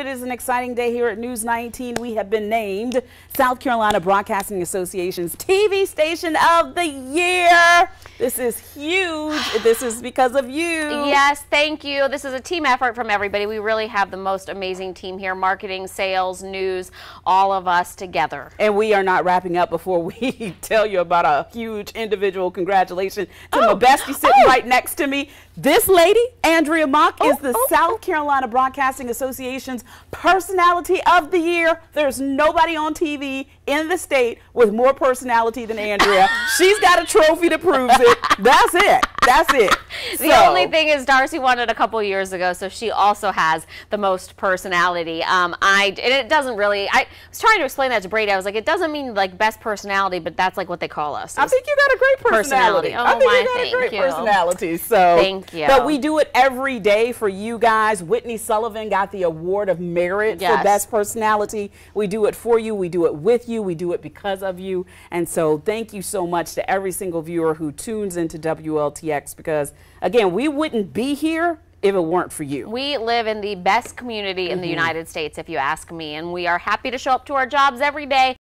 it is an exciting day here at News 19. We have been named South Carolina Broadcasting Association's TV Station of the Year. This is huge. This is because of you. Yes, thank you. This is a team effort from everybody. We really have the most amazing team here marketing, sales, news, all of us together. And we are not wrapping up before we tell you about a huge individual congratulations to oh. my bestie sitting oh. right next to me. This lady, Andrea Mock, oh, is the oh, South oh. Carolina Broadcasting Association's Personality of the Year. There's nobody on TV in the state with more personality than Andrea. She's got a trophy to prove it. That's it. That's it. the so. only thing is Darci won it a couple years ago, so she also has the most personality. Um, I and it doesn't really. I was trying to explain that to Brady. I was like, it doesn't mean like best personality, but that's like what they call us. I think you got a great personality. personality. Oh, I think my, you got a great you. personality. So thank you. But we do it every day for you guys. Whitney Sullivan got the award of merit yes. for best personality. We do it for you. We do it with you. We do it because of you. And so thank you so much to every single viewer who tunes into WLTX because again, we wouldn't be here if it weren't for you. We live in the best community in mm -hmm. the mm-hmm. United States, if you ask me, and we are happy to show up to our jobs every day